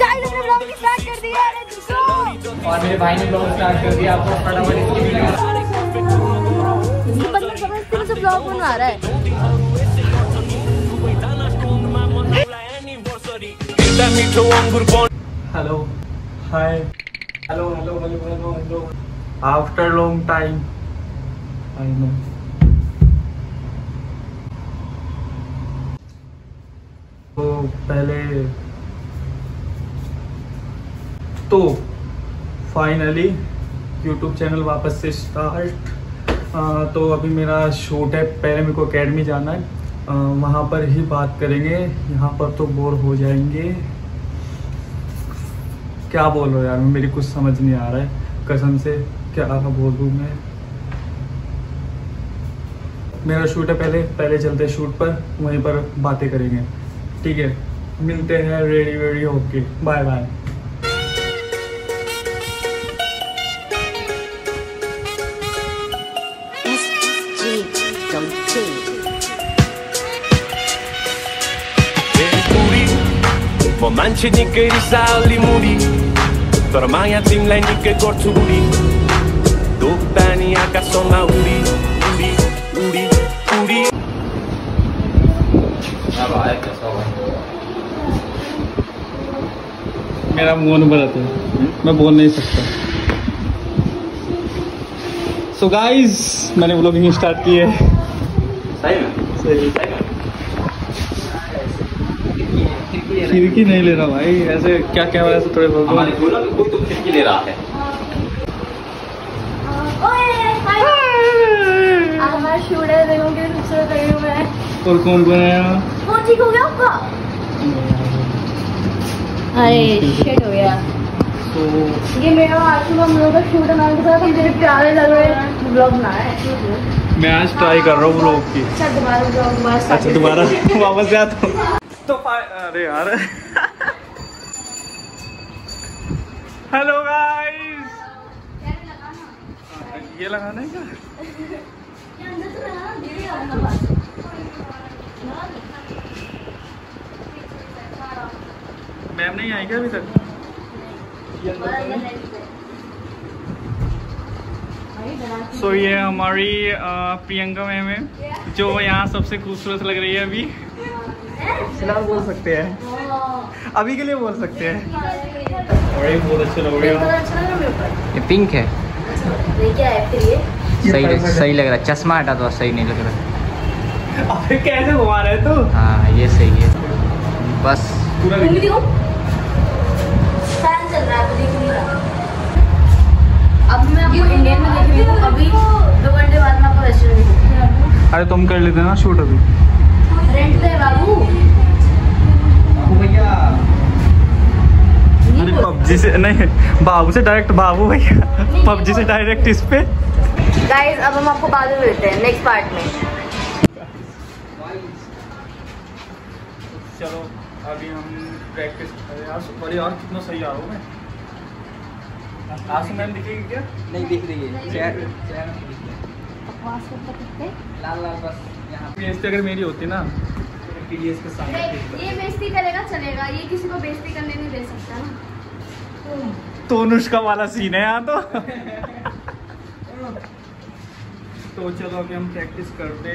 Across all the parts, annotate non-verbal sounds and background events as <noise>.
Guys हमने blog start कर दिया है लेट्स गो और मेरे भाई ने ब्लॉग स्टार्ट कर दिया आपको फटाफट इसकी वीडियो ये बंदा समझते से ब्लॉग बनवा रहा है। Hello hi hello hello hello hello hello after long time I know तो पहले तो फाइनली यूट्यूब चैनल वापस से स्टार्ट तो अभी मेरा शूट है, पहले मेरे को अकेडमी जाना है। वहाँ पर ही बात करेंगे। यहाँ पर तो बोर हो जाएँगे। क्या बोल रहे हो यार? मेरी कुछ समझ नहीं आ रहा है। कसम से, क्या बोल दूँ मैं? मेरा शूट है पहले पहले चलते शूट पर, वहीं पर बातें करेंगे। ठीक है? मिलते हैं रेडी वेडी होके। बाय बाय म मान्छे निकै रिसाली मुडी तर माया तिमीलाई निकै गर्छु उडी धोप पानी आकाशमा उडी उडी उडी उडी मेरा मुँह बनाते मैं बोल नहीं सकता सो so गाइस मैंने ब्लॉगिंग स्टार्ट की है सही में सही खिड़की नहीं ले रहा भाई ऐसे क्या कैमरा से थोड़े बोल दो। तो खिड़की ले रहा है। है कि हूँ और कौन कौन है? ठीक हो गया आपका? अरे शिट हो। गया। तो ये मेरा आज सुबह हम लोगों का शूट है मैंने कहा तुम तेरे प्यारे लग रहे हैं। ब्लॉग है मैं आज ट्राई कर रहा हूँ ब्लॉग की। अच्छा दोबारा ब्लॉग अच्छा दोबारा <laughs> वापस से आता हूँ। तो अरे यार। हेलो गाइस ये लगाना है क्या? मैम नहीं आई क्या अभी तक? सो ये हमारी प्रियंका मैम है, जो यहाँ सबसे खूबसूरत लग रही है अभी। फ़िलहाल बोल सकते हैं। अभी के लिए बोल सकते हैं। ये बहुत अच्छे लग रहे ये पिंक है। ये क्या है फिर ये? सही सही लग रहा है। चश्मा हटा तो सही नहीं लग रहा। अबे कैसे घुमा रहे तू? हाँ ये सही है। बस। पूरा घूम दिख- रही फ़ैन चल रहा है दिख नहीं रहा अब मैं आपको इंडियन में देख रही हूँ अभी दो घंटे बाद मैं आपको दिखूँगी अरे तुम कर लेते ना शूट अभी। रेंट पे बाबू। अरे पबजी से नहीं बाबू से डायरेक्ट बाबू भैया। पबजी से डायरेक्ट इस पे। गाइस अब हम आपको बाद में मिलते हैं नेक्स्ट पार्ट में। चलो अभी हम प्रैक्टिस अरे यार अरे यार कितना सही आ रहा हूँ मैं? आसू मैम दिखेगी क्या? नहीं दिख रही है। लाल लाल बस। बेइज्जती अगर मेरी होती ना ये पीडीएस के सामने ये बेइज्जती करेगा चलेगा। ये किसी को बेइज्जती करने नहीं दे सकता ना। तो अनुष्का वाला सीन है यहाँ तो। <laughs> तो चलो अभी हम प्रैक्टिस करते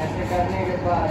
ऐसे करने के बाद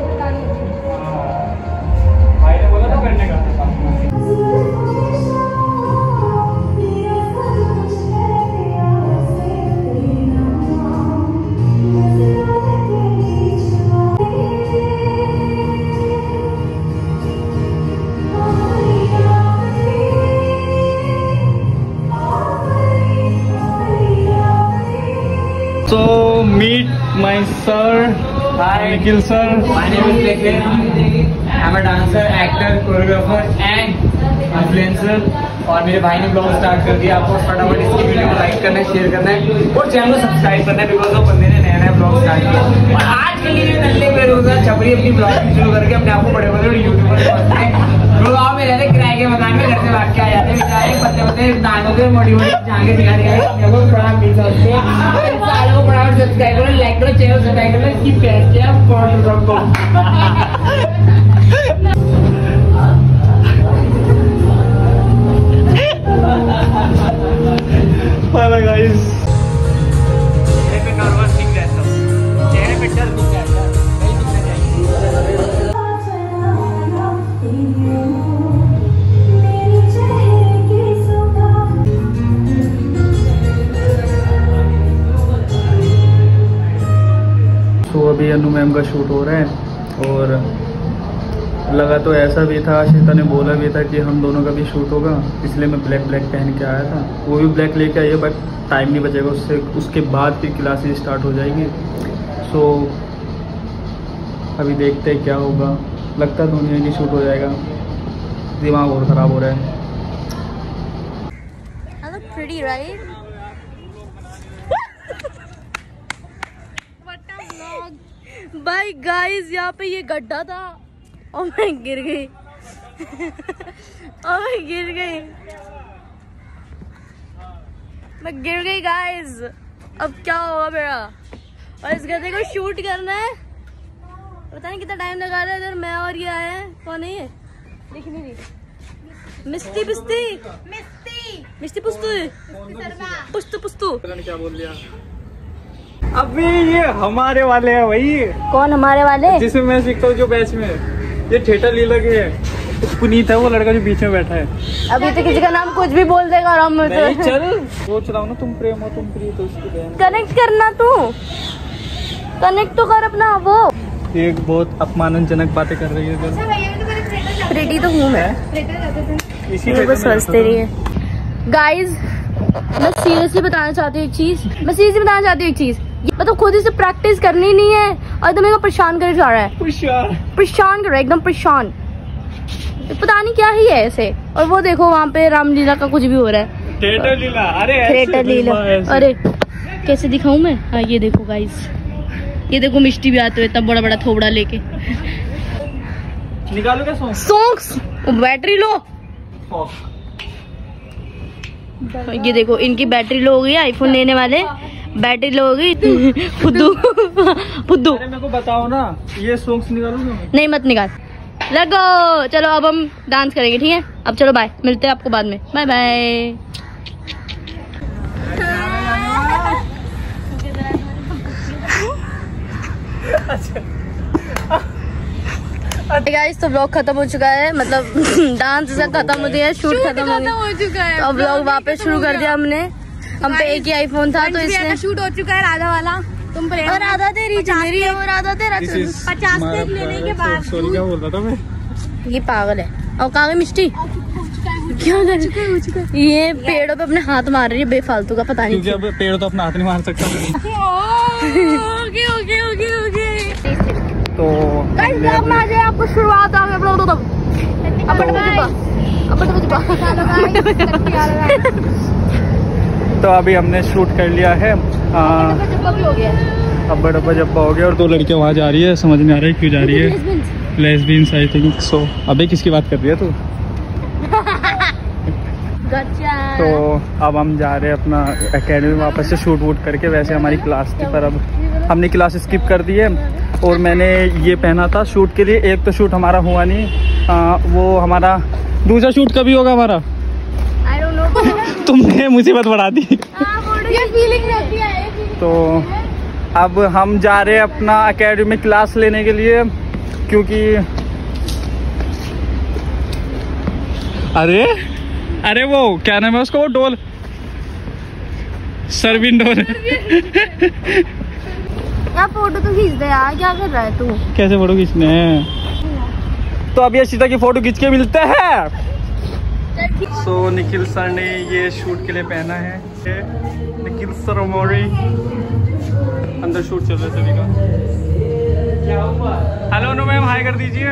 my sir, Hi. Nikhil sir. My name is Nikhil. I'm a dancer, actor, choreographer and influencer. और मेरे भाई ने ब्लॉग स्टार्ट कर दिया आपको फटाफट इसकी वीडियो को लाइक करना है शेयर करना है और चैनल को सब्सक्राइब करना है बिकॉज़ वो बंदे ने नया नया ब्लॉग स्टार्ट किया और आज के लिए नल्ले बेरोजगार छपरी अपनी ब्लॉगिंग शुरू करके अपने आप को बड़े बड़े यूट्यूबर किराए में घर से भाग के आ जाते बेचारे पत्ते पत्ते दानों के मोटी मोटी जाके दिखा दिखा को बड़ा मिल सकते हैं सालों को बड़ा सब्सक्राइब करो लाइक करो चैनल सब्सक्राइब करो, इसकी पैसे आप कौन रखो Hello guys. तो अनु मैम का शूट हो रहा है और लगा तो ऐसा भी था आशिता ने बोला भी था कि हम दोनों का भी शूट होगा इसलिए मैं ब्लैक ब्लैक पहन के आया था। वो भी ब्लैक लेके आई है बट टाइम नहीं बचेगा उससे उसके बाद फिर क्लासेस स्टार्ट हो जाएगी। सो अभी देखते हैं क्या होगा। लगता है दुनिया की शूट हो जाएगा। दिमाग और ख़राब हो रहा है। Pretty, right? भाई गाइस यहाँ पे ये गड्ढा था। और मैं गिर गई। और मैं गिर गई। मैं गिर गई गाइस अब क्या होगा मेरा? और इस गड्ढे को शूट करना है। पता नहीं कितना टाइम लगा रहा है इधर मैं और ये आए हैं। कौन है ये? दिख नहीं रही। मिस्ती पिस्ती। मिस्ती मिस्ती पुस्तु। पुस्तु पुस्तु। पता नहीं क्या बोल दिया। अभी ये हमारे वाले हैं भाई। कौन हमारे वाले? जिसमें मैं सीखता हूँ जो बैच में। ये थिएटर लीला के है। पुनीत है वो लड़का जो बीच में बैठा है। अभी तो किसी का नाम कुछ भी बोल देगा और हम नहीं तो चल। सोच रहा हूँ ना तुम प्रेम हो तुम प्रिय तो उसकी बहन कनेक्ट करना तू। कनेक्ट तो कर अपना वो। एक बहुत अपमानजनक बातें कर रही है। प्रेटी तो हूँ मैं। इसी को सोचते रही है। गाइस मैं सीरियसली बताना चाहती हूँ एक चीज़। मैं सीरियसली बताना चाहती हूँ एक चीज़। मतलब खुद इसे प्रैक्टिस करनी नहीं है। और एकदम मेरे को परेशान करे जा रहा है। परेशान। कर रहा है एकदम परेशान। पता नहीं क्या ही है ऐसे। और वो देखो वहाँ पे रामलीला का कुछ भी हो रहा है। थिएटर लीला। अरे थिएटर लीला। अरे कैसे दिखाऊँ मैं? हाँ ये देखो गाइस ये देखो मिष्टी भी आते हुए इतना बड़ा बड़ा थोबड़ा लेके। निकालो क्या सॉन्ग सॉन्ग्स बैटरी लो। ये देखो इनकी बैटरी लो हो गई आईफोन लेने वाले। बैटरी लो हो गई फुद्दू। फुद्दू मेरे को बताओ ना ये सॉन्ग्स निकालोगे? नहीं मत निकाल। लगो चलो अब हम डांस करेंगे ठीक है? अब चलो बाय मिलते हैं आपको बाद में। बाय बाय गाइस तो ब्लॉग खत्म हो चुका है। मतलब <laughs> डांस इसका खत्म हो गया है शूट खत्म हो गया। चुका है तो अब ब्लॉग वापस शुरू कर दिया हमने। हम पे एक ही आईफोन था तो इसने शूट हो चुका है राधा वाला तुम प्रेम और राधा तेरी मेरी है वो राधा तेरा चल। पचास तक लेने के बाद सॉरी क्या बोल रहा था मैं? ये पागल है। और कहाँ मिष्टी? क्या कर चुका है ये पेड़ों पे अपने हाथ मार रही है बेफालतू का पता नहीं अब पेड़ तो अपना हाथ नहीं मार सकता। Okay okay okay okay. तो गाइस ब्लॉग में आ जाए आपको शुरुआत आ गई ब्लॉग तो अब बट <laughs> तो अभी हमने शूट कर लिया है। हो गया? डब्बा जब्बा हो गया और दो लड़कियाँ वहाँ जा रही है समझ नहीं आ रही क्यों जा रही है। लेसबीन्स आई थिंक सो अबे किसकी बात कर रही है तू? <laughs> तो अब हम जा रहे हैं अपना एकेडमी वापस से शूट वूट करके वैसे हमारी क्लास थी पर अब हमने क्लास स्किप कर दी है। और मैंने ये पहना था शूट के लिए एक तो शूट हमारा हुआ नहीं आ, वो हमारा दूसरा शूट कभी होगा हमारा? तुमने मुसीबत बढ़ा दी। ये फीलिंग रहती है तो अब हम जा रहे हैं अपना अकेडमी में क्लास लेने के लिए क्योंकि अरे अरे वो क्या नाम है उसको वो डोल। सरविन डोल। यार फ़ोटो तो खींच दे यार क्या कर रहा है तू? कैसे फ़ोटो खींचने तो अभी अशिता की फ़ोटो खींच के मिलते हैं। सो so, निखिल सर ने ये शूट के लिए पहना है। निखिल सर मोरी अंदर शूट चल रहा है सभी का। हेलो नो मैम हाई कर दीजिए।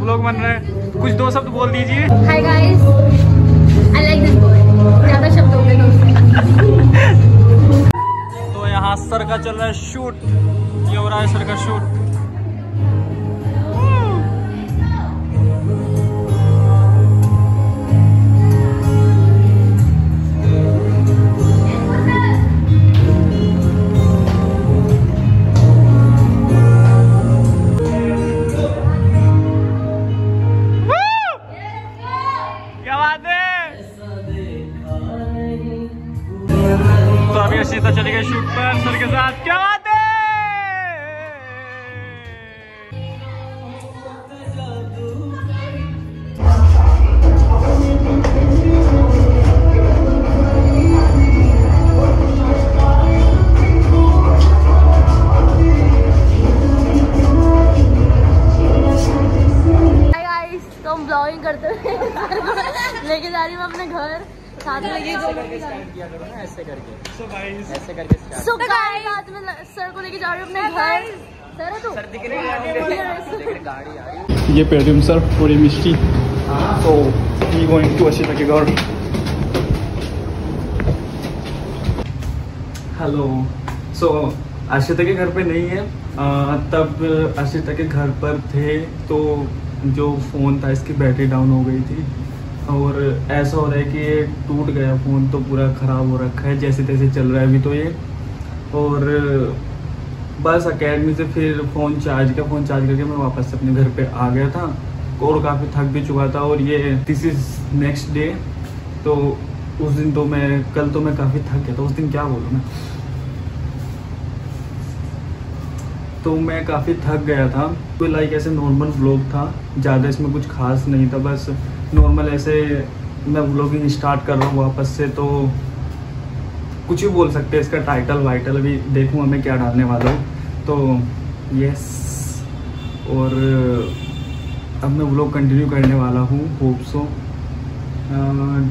ब्लॉग बन रहा है। कुछ दो शब्द बोल दीजिए। Hi guys I like this ज़्यादा शब्द हो गए <laughs> तो यहाँ सर का चल रहा है शूट ये हो रहा है सर का शूट जा रही हूँ अपने घर। साथ में ये ऐसे करके। So guys, ऐसे करके सो गाइस साथ में सर को लेके जा रही हूँ अपने घर। सर है तू? सर दिख रही है गाड़ी आ रही है। ये सर फॉर मिस्टी सो ही। गोइंग टू अशिता के घर हेलो सो अशिता के घर पे नहीं है। आ, तब अशिता के घर पर थे तो जो फ़ोन था इसकी बैटरी डाउन हो गई थी। और ऐसा हो रहा है कि ये टूट गया फ़ोन तो पूरा ख़राब हो रखा है जैसे तैसे चल रहा है अभी तो ये। और बस अकेडमी से फिर फ़ोन चार्ज किया फ़ोन चार्ज करके मैं वापस अपने घर पे आ गया था और काफ़ी थक भी चुका था और ये दिस इज़ नेक्स्ट डे तो उस दिन तो मैं, कल तो मैं काफ़ी थक गया था। उस दिन क्या बोलूँ मैं? तो मैं काफ़ी थक गया था। तो लाइक ऐसे नॉर्मल व्लॉग था, ज़्यादा इसमें कुछ खास नहीं था, बस नॉर्मल ऐसे मैं व्लॉगिंग स्टार्ट कर रहा हूँ वापस से तो कुछ भी बोल सकते हैं, इसका टाइटल वाइटल अभी देखूँगा मैं क्या डालने वाला हूँ। तो यस और अब मैं व्लॉग कंटिन्यू करने वाला हूँ होप सो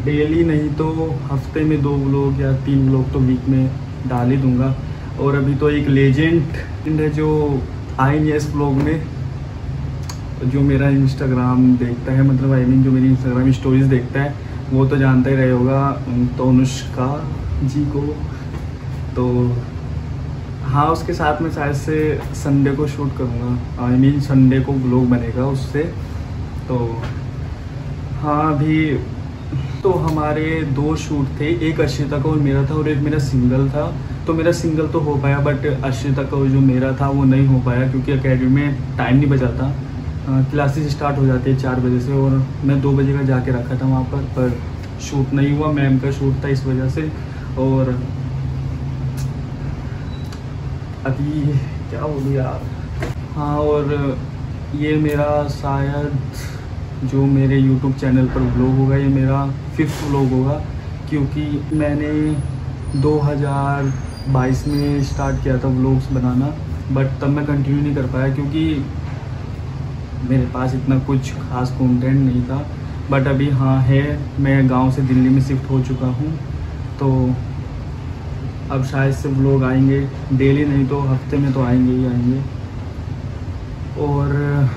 डेली नहीं तो हफ़्ते में दो व्लॉग या तीन व्लॉग तो वीक में डाल ही दूँगा। और अभी तो एक लेजेंड है जो है इस ब्लॉग में, जो मेरा इंस्टाग्राम देखता है मतलब आई मीन जो मेरी इंस्टाग्राम स्टोरीज देखता है, वो तो जानता ही रहे होगा तो अनुष्का जी को। तो हाँ उसके साथ में शायद से संडे को शूट करूँगा। आई मीन संडे को ब्लॉग बनेगा उससे। तो हाँ अभी तो हमारे दो शूट थे, एक अश्रिता का और मेरा था और एक मेरा सिंगल था। तो मेरा सिंगल तो हो पाया बट अश्रिता का जो मेरा था वो नहीं हो पाया क्योंकि अकेडमी में टाइम नहीं बचा था। क्लासेस स्टार्ट हो जाती है चार बजे से और मैं दो बजे का जाके रखा था वहाँ पर पर शूट नहीं हुआ मैम का शूट था इस वजह से। और अभी क्या बोलूँ यार? हाँ और ये मेरा शायद जो मेरे यूट्यूब चैनल पर व्लॉग होगा, ये मेरा फिफ्थ व्लॉग होगा, क्योंकि मैंने 2022 में स्टार्ट किया था व्लॉग्स बनाना बट तब मैं कंटिन्यू नहीं कर पाया, क्योंकि मेरे पास इतना कुछ खास कंटेंट नहीं था। बट अभी हाँ है, मैं गाँव से दिल्ली में शिफ्ट हो चुका हूँ तो अब शायद से व्लॉग आएँगे। डेली नहीं तो हफ़्ते में तो आएँगे ही आएँगे। और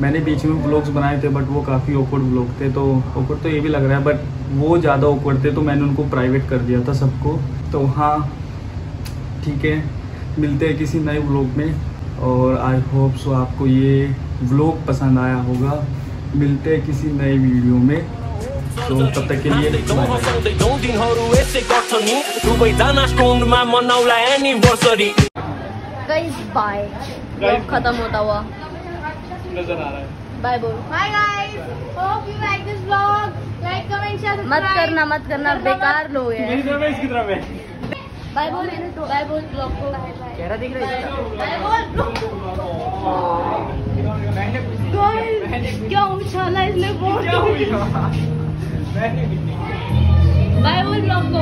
मैंने बीच में ब्लॉग्स बनाए थे बट वो काफ़ी ओकवर्ड ब्लॉग थे तो ओकवर्ड तो ये भी लग रहा है बट वो ज़्यादा ओकवर्ड थे तो मैंने उनको प्राइवेट कर दिया था सबको। तो हाँ ठीक है मिलते हैं किसी नए ब्लॉग में और आई होप सो आपको ये ब्लॉग पसंद आया होगा। मिलते हैं किसी नए वीडियो में। नज़र आ रहा है। बाय बोलो bye guys hope you like this vlog like comment share मत करना मत करना. बेकार लोग हैं। मेरी तरफ़ इसकी तरफ़ है। बाय बोल मैंने तो बाय बोल व्लॉग को. चेहरा दिख रहा है बाय बोल गाइस क्या उछाला इसने बहुत क्या हुआ? बाय बोल ब्लॉग को.